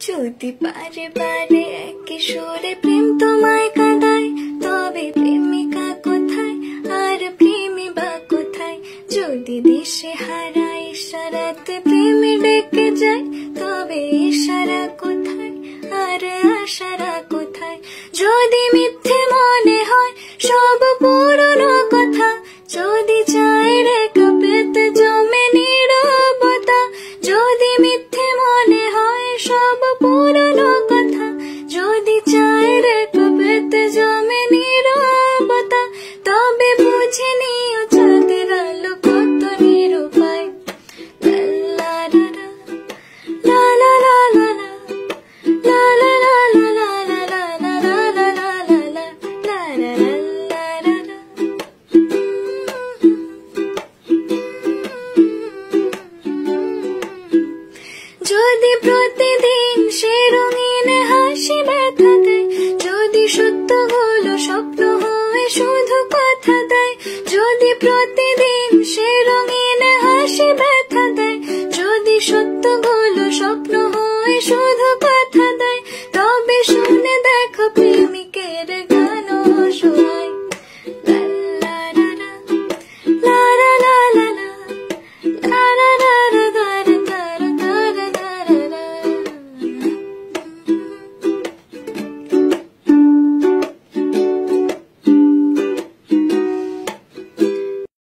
যদি বারে বারে একই সুরে প্রেম তোমায় কাঁদায়, তবে প্রেমিকা কোথায়? আর প্রেমী বা কোথায়? যদি দিশে হারা ইশারাতে প্রেমে ডেকে যায়, তবে ইশারা কোথায়? আর আশারা কোথায়? যদি মিথ্যে মনে হয়, সব পুরনো কথা। যদি চায় রেখা পেতে জমে নিরবতা। যদি মিথ্যে বুঝে নিও যদি প্রতিদিন সে রঙিন হাসি যদি সত্য যদি প্রতিদিন সে রঙিন হাসি ব্যথা দেয়, যদি সত্যগুলো স্বপ্ন হয় শুধু কথা দেয়, তবে শুনে দেখো প্রেমিকের গান শুনে।